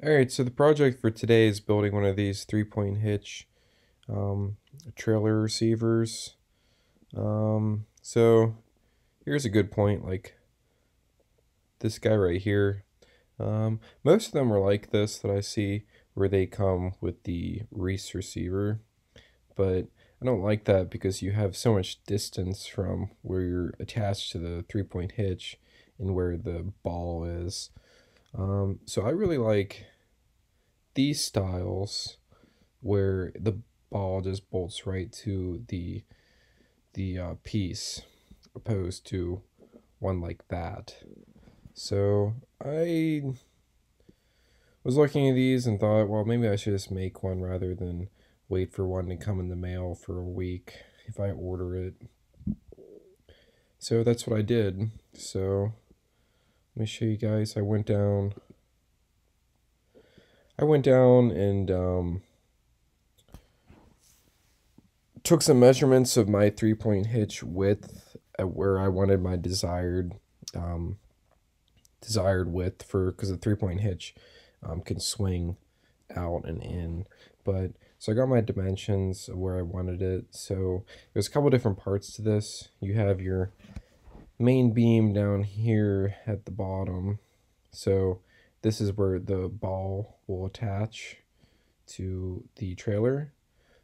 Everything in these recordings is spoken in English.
Alright, so the project for today is building one of these three-point hitch um, trailer receivers. Um, so here's a good point, like this guy right here. Um, most of them are like this that I see where they come with the Reese receiver, but I don't like that because you have so much distance from where you're attached to the three-point hitch and where the ball is. Um, so I really like these styles where the ball just bolts right to the the uh, piece opposed to one like that. So I was looking at these and thought, well, maybe I should just make one rather than wait for one to come in the mail for a week if I order it. So that's what I did. So let me show you guys. I went down. I went down and um, took some measurements of my three point hitch width at where I wanted my desired um, desired width for because the three point hitch um, can swing out and in. But so I got my dimensions of where I wanted it. So there's a couple different parts to this. You have your main beam down here at the bottom. So this is where the ball will attach to the trailer.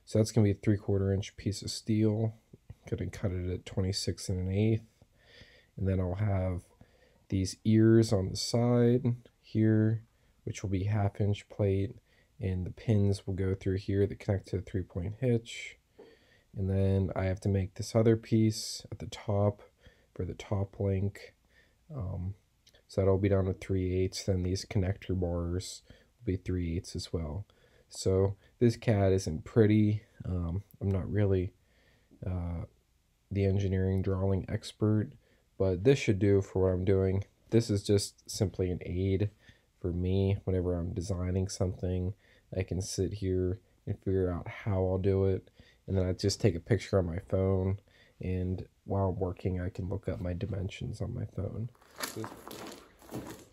So that's going to be a three quarter inch piece of steel. Going to cut it at 26 and an eighth. And then I'll have these ears on the side here, which will be half inch plate. And the pins will go through here that connect to the three point hitch. And then I have to make this other piece at the top for the top link. Um, so that'll be down to 3 eighths. Then these connector bars will be 3 eighths as well. So this CAD isn't pretty. Um, I'm not really uh, the engineering drawing expert, but this should do for what I'm doing. This is just simply an aid for me whenever I'm designing something. I can sit here and figure out how I'll do it. And then I just take a picture on my phone and while working, I can look up my dimensions on my phone.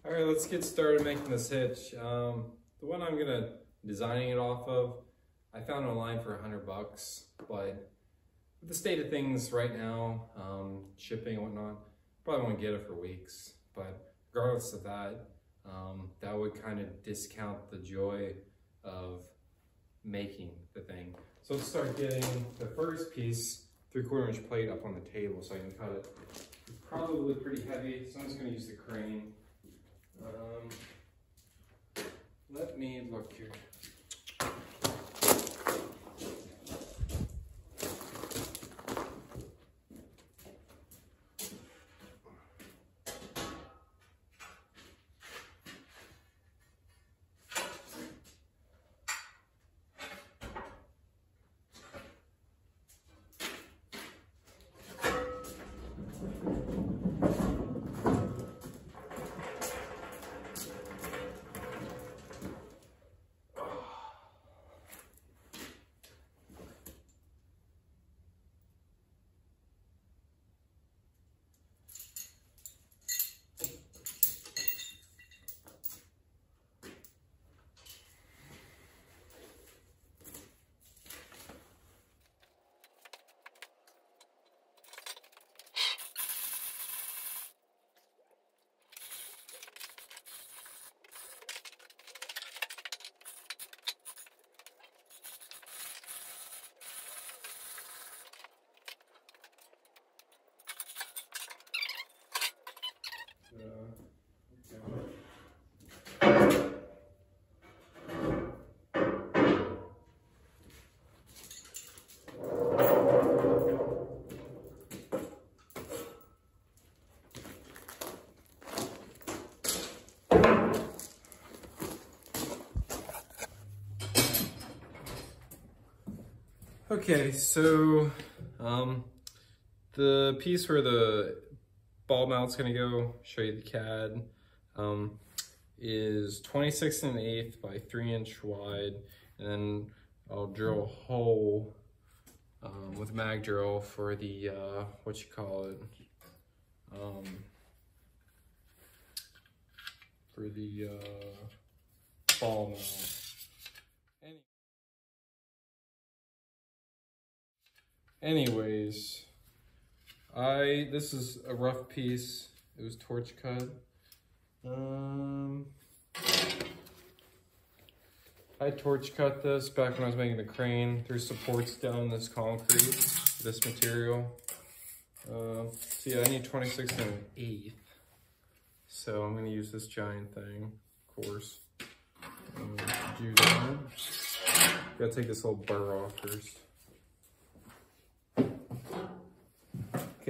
All right, let's get started making this hitch. Um, the one I'm gonna designing it off of, I found online for a hundred bucks, but with the state of things right now, um, shipping and whatnot, probably won't get it for weeks. But regardless of that, um, that would kind of discount the joy of making the thing. So let's start getting the first piece three quarter inch plate up on the table so I can cut it. It's probably pretty heavy, so I'm just gonna use the crane. Um, let me look here. Okay, so um, the piece where the ball mount's gonna go, show you the CAD, um, is 26 and an eighth by three inch wide. And then I'll drill a hole um, with mag drill for the, uh, what you call it, um, for the, uh, ball now. Anyways, I this is a rough piece. It was torch cut. Um, I torch cut this back when I was making the crane. There's supports down this concrete, this material. Uh, so yeah, I need 26 and an eighth. So I'm gonna use this giant thing, of course. Um, do that. Gotta take this little burr off first.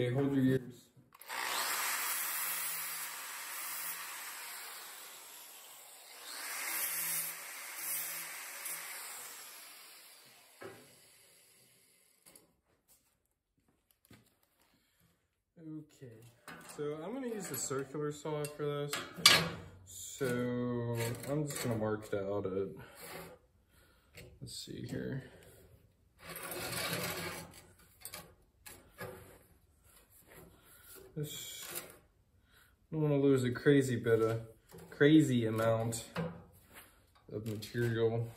Okay, hold your ears. Okay, so I'm gonna use a circular saw for this. So I'm just gonna mark it out at, let's see here. This, I don't wanna lose a crazy bit of, crazy amount of material,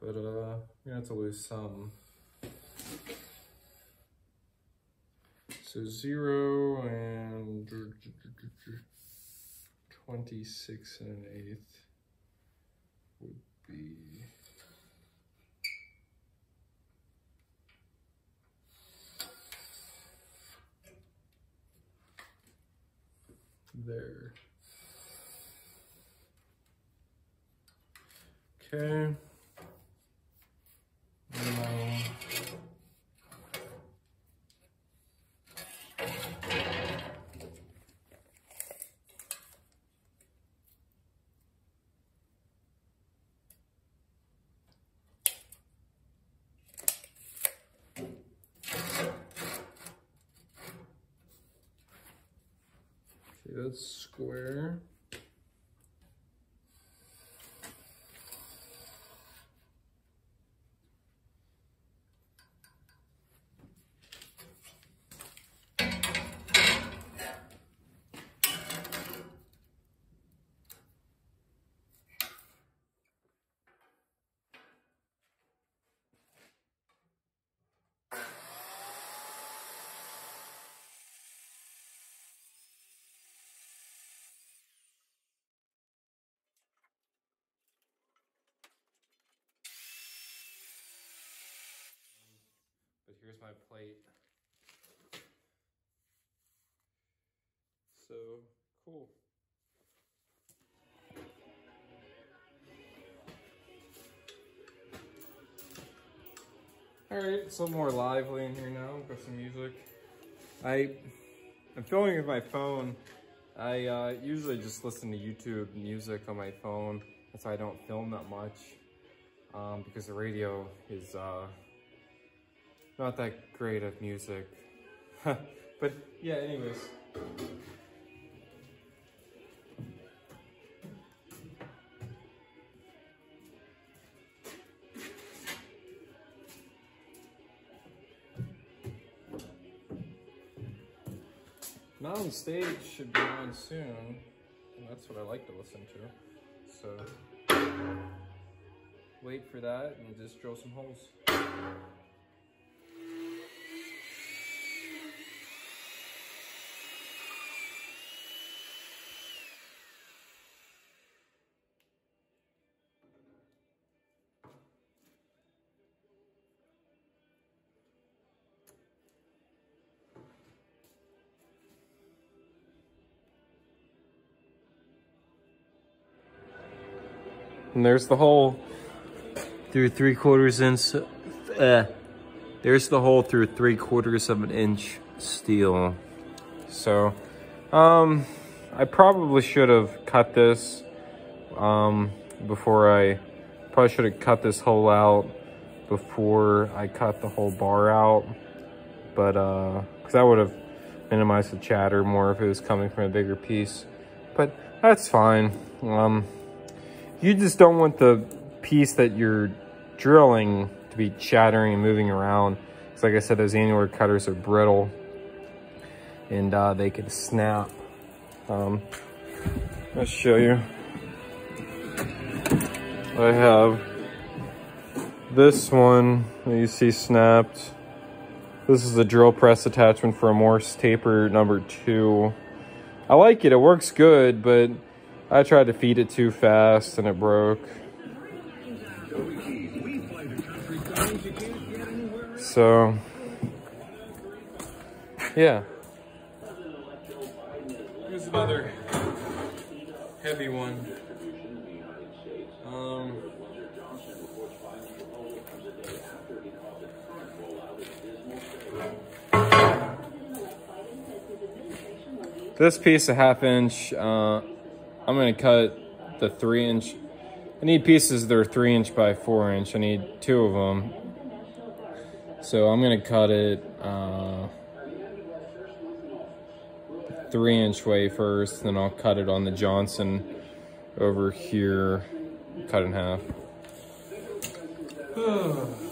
but uh, gonna have to lose some. So zero and 26 and an eighth would be there. Okay. Now, Okay, that's square. Here's my plate. So cool. All right, it's a little more lively in here now. Got some music. I, I'm filming with my phone. I uh, usually just listen to YouTube music on my phone. That's why I don't film that much. Um, because the radio is uh, not that great at music. but yeah, anyways. Mountain Stage should be on soon. And that's what I like to listen to. So wait for that and just drill some holes. And there's the hole through three quarters inch. Uh, there's the hole through three quarters of an inch steel. So, um, I probably should have cut this um, before I, probably should have cut this hole out before I cut the whole bar out. But, uh, cause that would have minimized the chatter more if it was coming from a bigger piece. But that's fine. Um, you just don't want the piece that you're drilling to be chattering and moving around. Because like I said, those annular cutters are brittle and uh, they can snap. Um, let's show you. I have this one that you see snapped. This is a drill press attachment for a Morse taper number two. I like it, it works good, but I tried to feed it too fast and it broke. So, yeah. Here's another heavy one. Um, this piece a half inch, uh, I'm gonna cut the three inch. I need pieces that are three inch by four inch. I need two of them. So I'm gonna cut it uh, three inch way first, then I'll cut it on the Johnson over here, cut in half.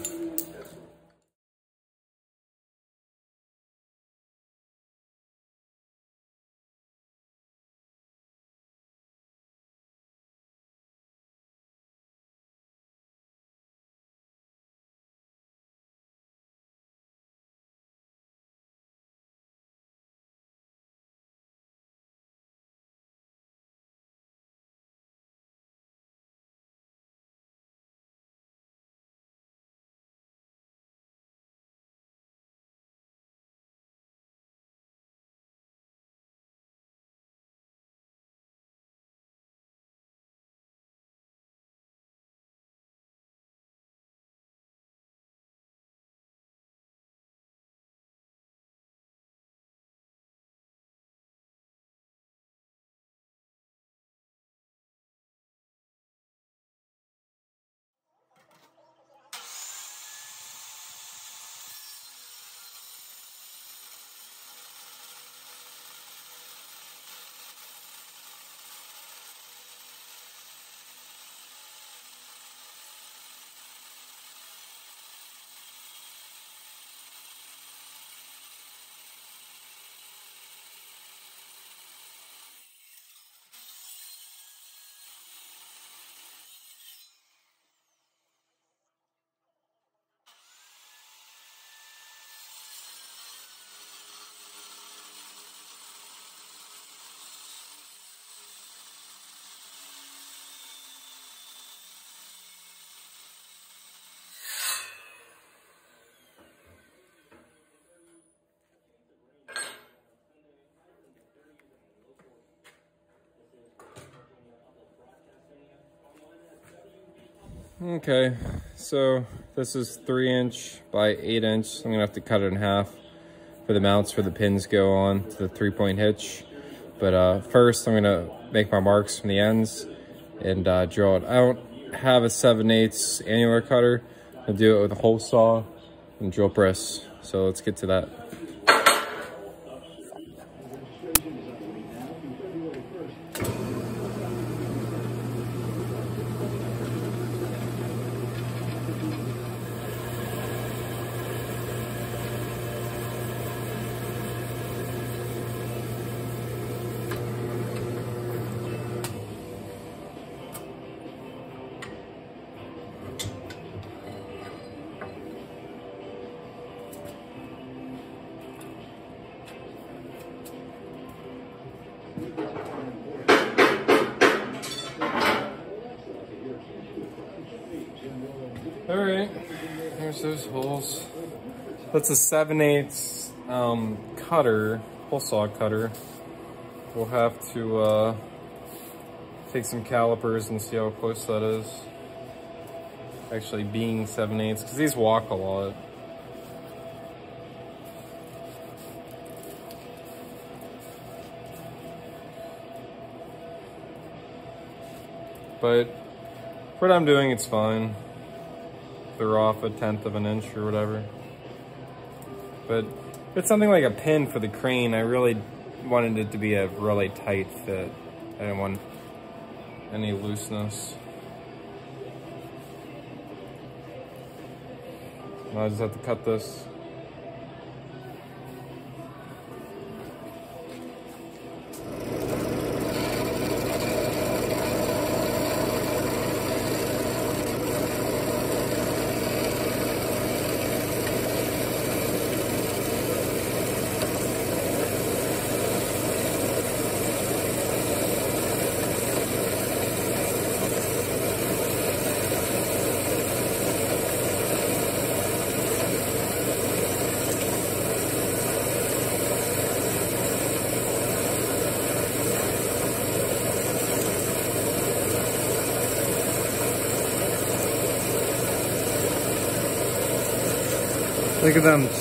Okay, so this is three inch by eight inch. I'm gonna have to cut it in half for the mounts for the pins go on to the three point hitch. But uh, first I'm gonna make my marks from the ends and uh, drill it. I don't have a 7 8 annular cutter. I'll do it with a hole saw and drill press. So let's get to that. All right, here's those holes. That's a 7 8 um, cutter, hole saw cutter. We'll have to uh, take some calipers and see how close that is. Actually being 7 8 because these walk a lot. But for what I'm doing, it's fine. They're off a tenth of an inch or whatever. But if it's something like a pin for the crane, I really wanted it to be a really tight fit. I didn't want any looseness. I just have to cut this. Look at them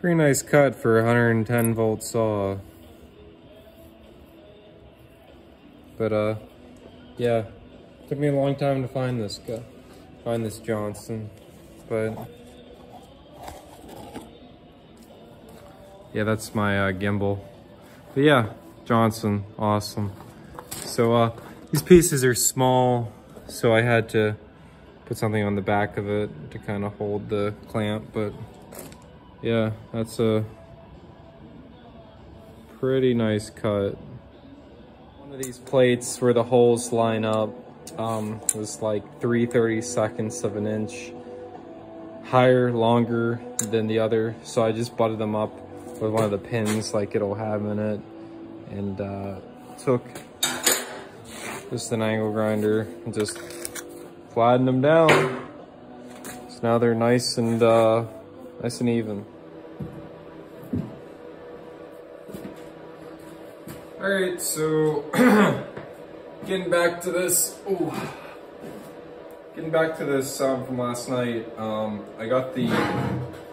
Pretty nice cut for a 110 volt saw. But uh, yeah, took me a long time to find this guy, find this Johnson, but yeah, that's my uh, gimbal. But yeah, Johnson, awesome. So uh, these pieces are small, so I had to put something on the back of it to kind of hold the clamp, but yeah, that's a pretty nice cut. One of these plates where the holes line up um, was like 3 30 seconds of an inch higher, longer than the other. So I just butted them up with one of the pins like it'll have in it and uh, took just an angle grinder and just flattened them down. So now they're nice and uh, nice and even. All right, so getting back to this, ooh, getting back to this um, from last night, um, I got the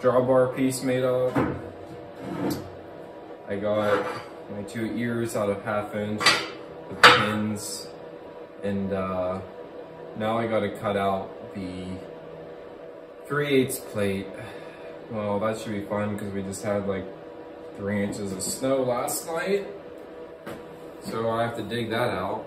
drawbar piece made up. I got my two ears out of half inch with pins, and uh, now I got to cut out the 3 8 plate. Well, that should be fun because we just had like three inches of snow last night. So I have to dig that out.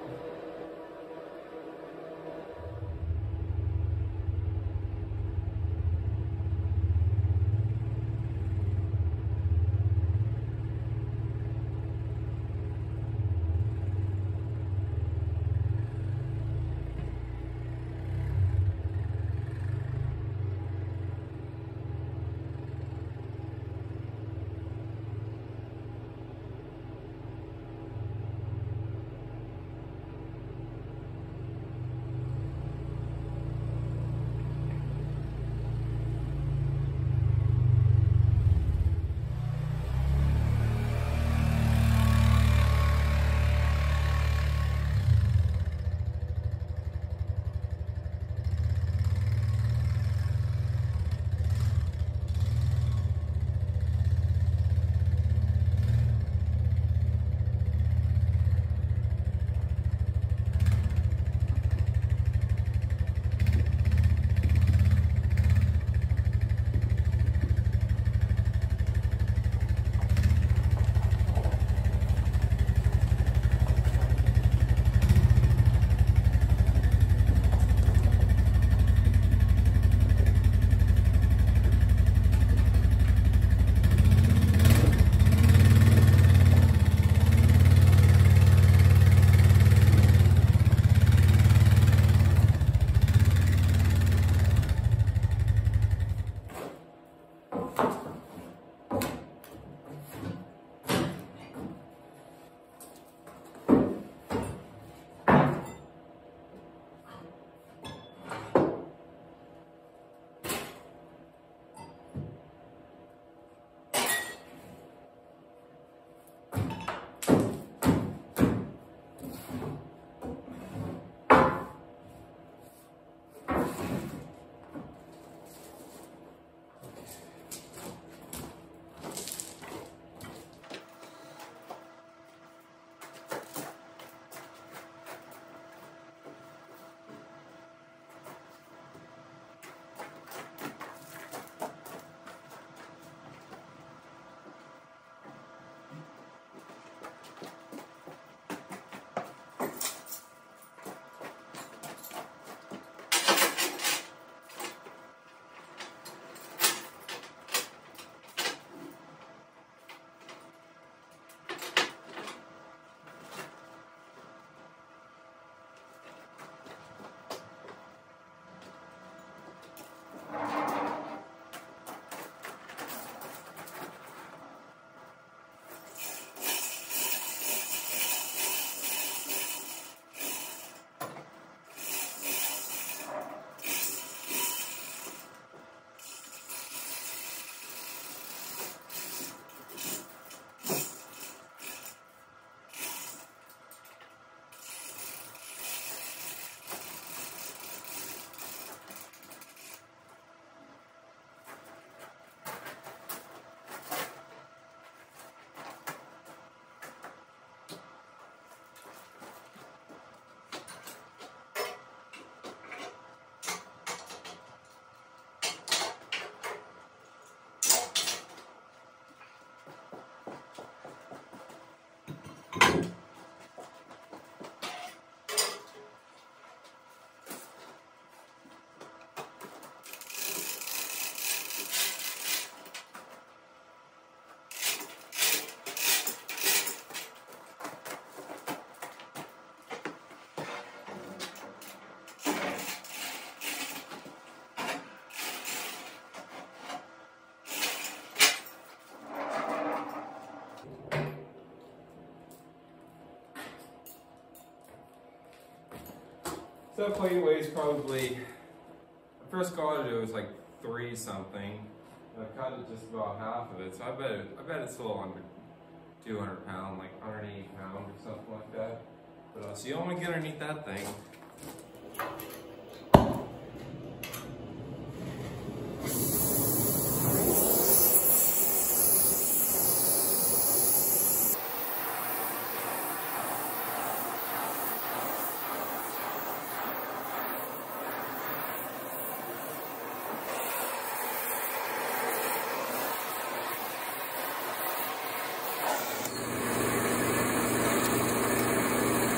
That plate weighs probably, I first got it, it was like three something. I've cut it just about half of it, so I bet I bet it's little under 200 pound, like 180 pound or something like that. But uh, so you don't want to get underneath that thing.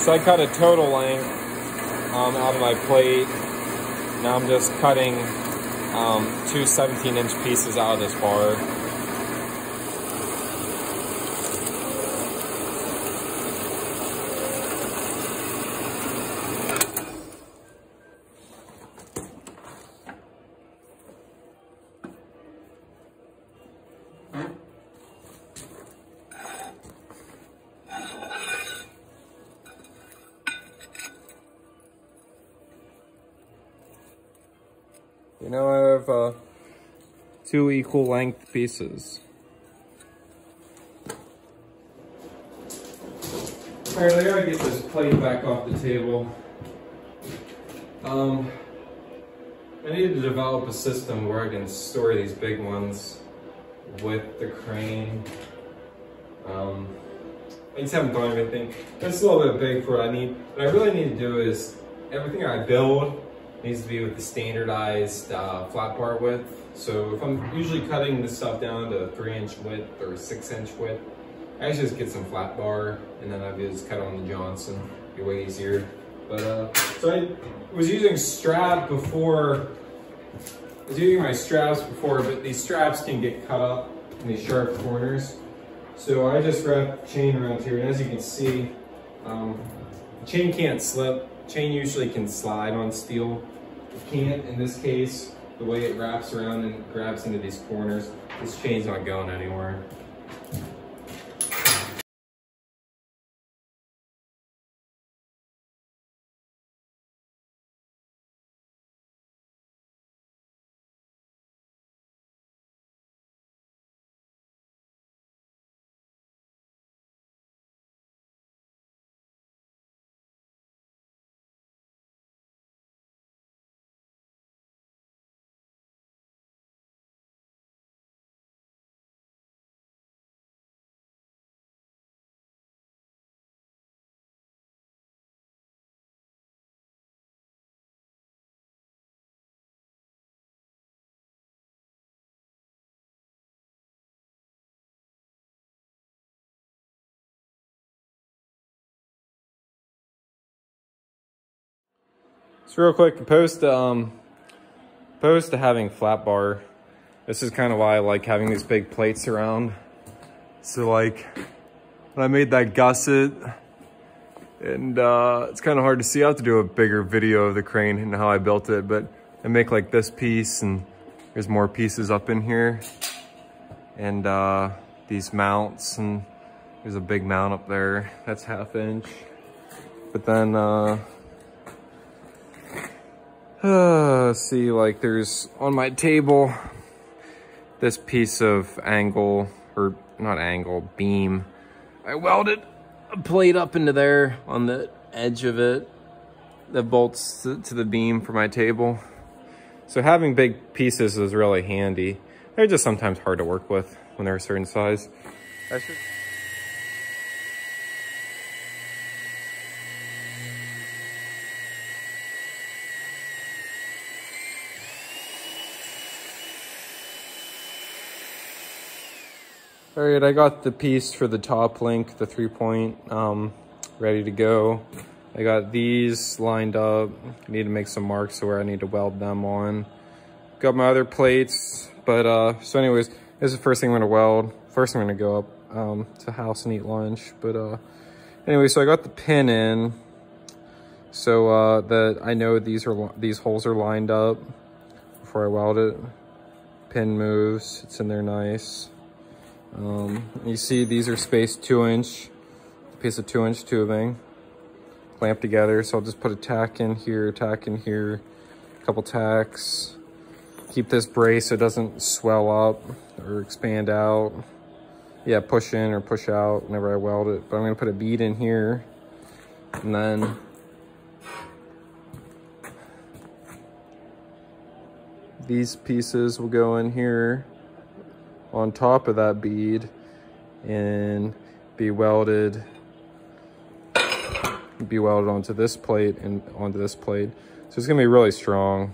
So I cut a total length um, out of my plate. Now I'm just cutting um, two 17 inch pieces out of this bar. Two equal length pieces. Alright, I gotta get this plate back off the table. Um, I need to develop a system where I can store these big ones with the crane. Um, I just haven't of anything. That's a little bit big for what I need. What I really need to do is everything I build needs to be with the standardized uh, flat bar width. So if I'm usually cutting this stuff down to three inch width or six inch width, I just get some flat bar and then I just cut on the Johnson. Be way easier. But uh, so I was using strap before. I was using my straps before, but these straps can get cut up in these sharp corners. So I just wrap chain around here, and as you can see, um, chain can't slip. Chain usually can slide on steel. Can't in this case. The way it wraps around and grabs into these corners, this chain's not going anywhere. So real quick, opposed to um, opposed to having flat bar, this is kind of why I like having these big plates around. So like, when I made that gusset, and uh, it's kind of hard to see. I have to do a bigger video of the crane and how I built it, but I make like this piece, and there's more pieces up in here, and uh, these mounts, and there's a big mount up there. That's half inch. But then. Uh, uh, see, like there's on my table this piece of angle, or not angle, beam. I welded a plate up into there on the edge of it that bolts to, to the beam for my table. So having big pieces is really handy. They're just sometimes hard to work with when they're a certain size. All right, I got the piece for the top link, the three point, um, ready to go. I got these lined up. I need to make some marks where I need to weld them on. Got my other plates, but uh, so anyways, this is the first thing I'm gonna weld. First I'm gonna go up um, to house and eat lunch. But uh, anyway, so I got the pin in so uh, that I know these are these holes are lined up before I weld it. Pin moves, it's in there nice. Um, you see these are spaced two inch, piece of two inch tubing. clamp together. So I'll just put a tack in here, tack in here, a couple tacks. Keep this brace so it doesn't swell up or expand out. Yeah, push in or push out whenever I weld it. But I'm gonna put a bead in here and then these pieces will go in here on top of that bead and be welded be welded onto this plate and onto this plate. So it's gonna be really strong.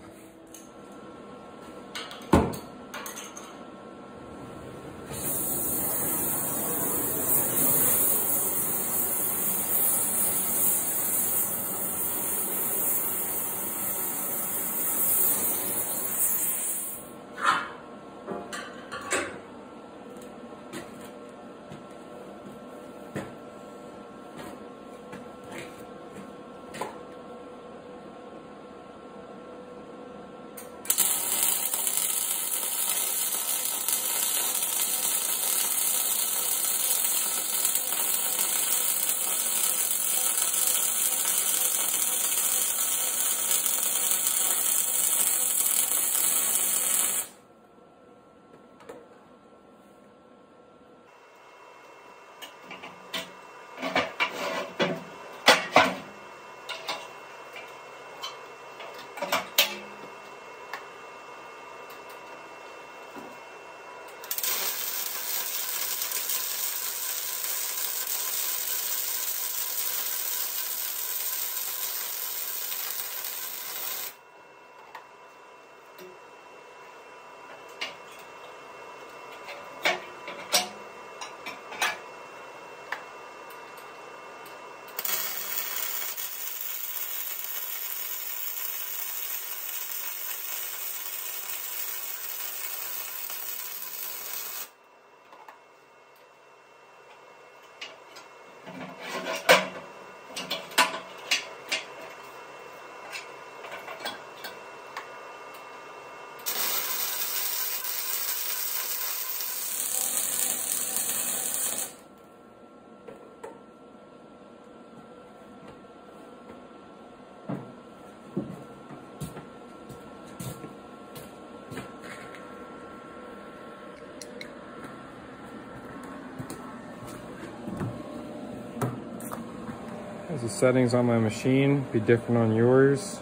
The settings on my machine, be different on yours.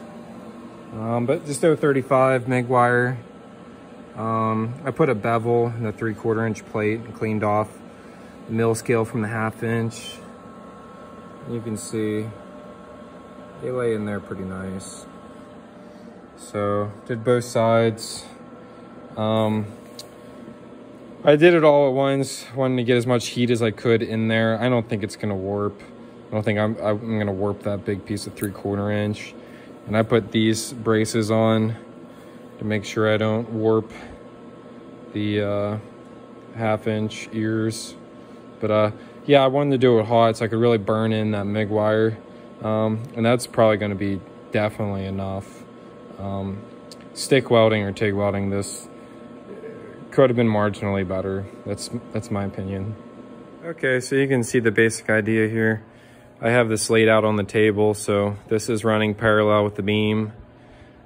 Um, but just 035 MIG wire. Um, I put a bevel in the three quarter inch plate and cleaned off the mill scale from the half inch. You can see they lay in there pretty nice. So did both sides. Um, I did it all at once, wanted to get as much heat as I could in there. I don't think it's gonna warp. I don't think I'm, I'm gonna warp that big piece of three quarter inch. And I put these braces on to make sure I don't warp the uh, half inch ears. But uh, yeah, I wanted to do it hot so I could really burn in that MIG wire. Um, and that's probably gonna be definitely enough. Um, stick welding or TIG welding this could have been marginally better. That's, that's my opinion. Okay, so you can see the basic idea here. I have this laid out on the table, so this is running parallel with the beam.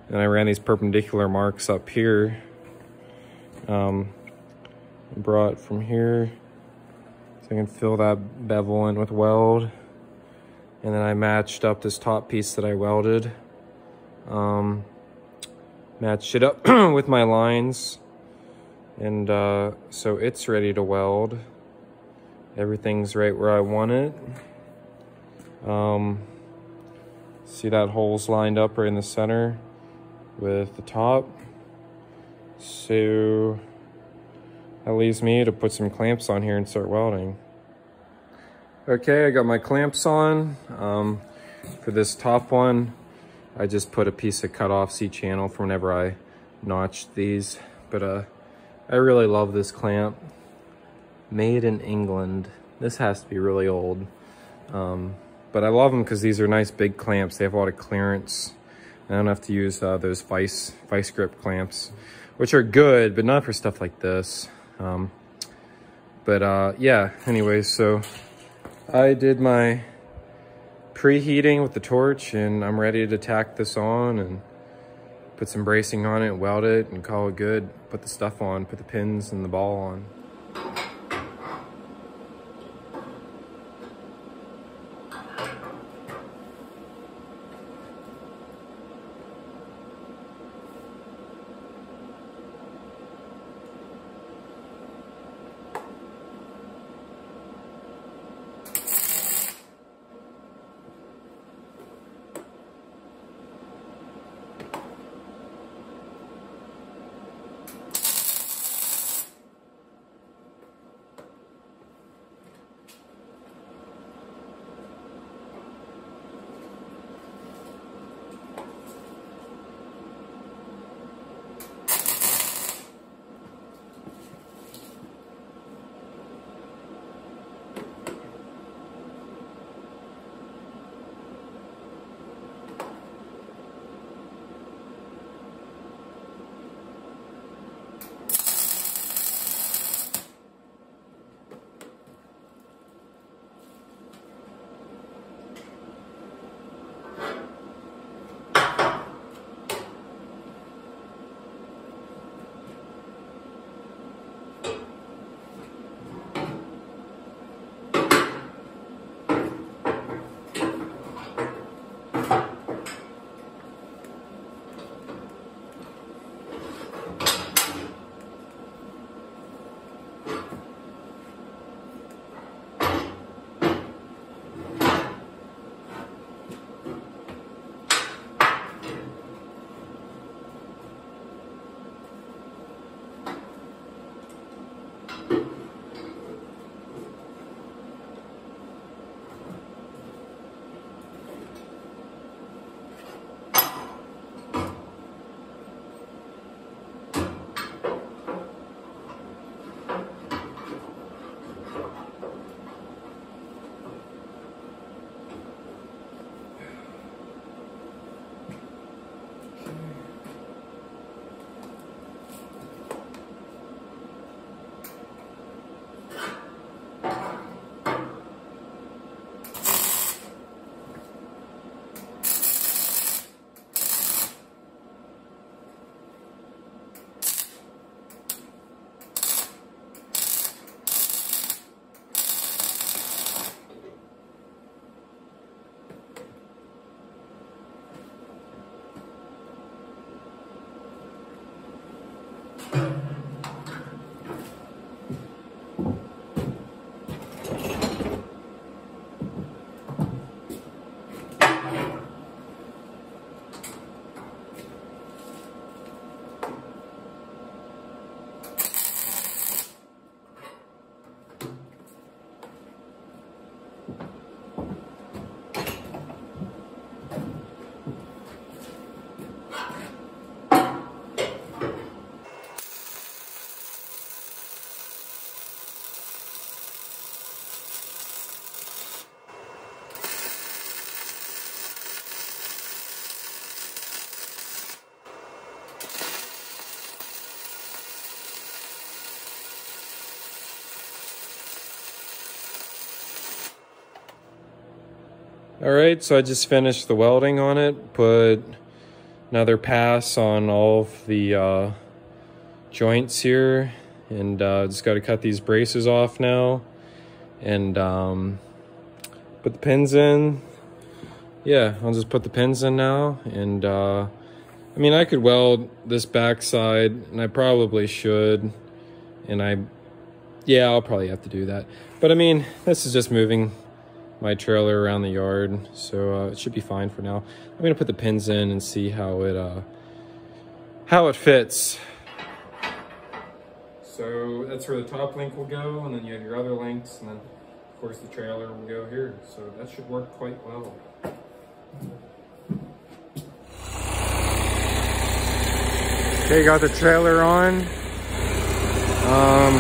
And I ran these perpendicular marks up here. Um, brought from here, so I can fill that bevel in with weld. And then I matched up this top piece that I welded. Um, matched it up with my lines. And uh, so it's ready to weld. Everything's right where I want it. Um, see that hole's lined up right in the center with the top. So that leaves me to put some clamps on here and start welding. Okay, I got my clamps on. Um, for this top one, I just put a piece of cut off C-channel from whenever I notched these. But uh, I really love this clamp. Made in England. This has to be really old. Um, but I love them because these are nice big clamps. They have a lot of clearance. I don't have to use uh, those vice, vice grip clamps, which are good, but not for stuff like this. Um, but uh, yeah, anyways, so I did my preheating with the torch and I'm ready to tack this on and put some bracing on it, weld it and call it good. Put the stuff on, put the pins and the ball on. All right, so I just finished the welding on it, put another pass on all of the uh, joints here, and uh, just got to cut these braces off now, and um, put the pins in. Yeah, I'll just put the pins in now, and uh, I mean, I could weld this backside, and I probably should, and I, yeah, I'll probably have to do that. But I mean, this is just moving my trailer around the yard, so uh, it should be fine for now. I'm gonna put the pins in and see how it uh, how it fits. So that's where the top link will go, and then you have your other links, and then of course the trailer will go here. So that should work quite well. Okay, got the trailer on. Um,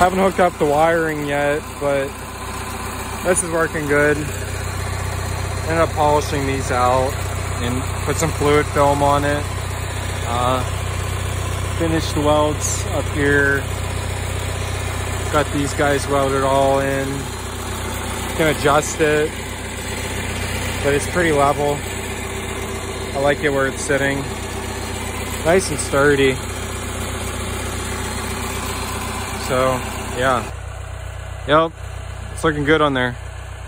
haven't hooked up the wiring yet, but this is working good. Ended up polishing these out and put some fluid film on it. Uh, finished welds up here. Got these guys welded all in. Can adjust it. but it's pretty level. I like it where it's sitting. Nice and sturdy. So, yeah. Yep, it's looking good on there.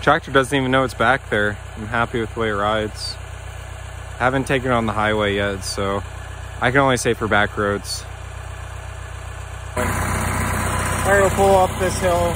Tractor doesn't even know it's back there. I'm happy with the way it rides. Haven't taken it on the highway yet, so I can only say for back roads. All right, we'll pull up this hill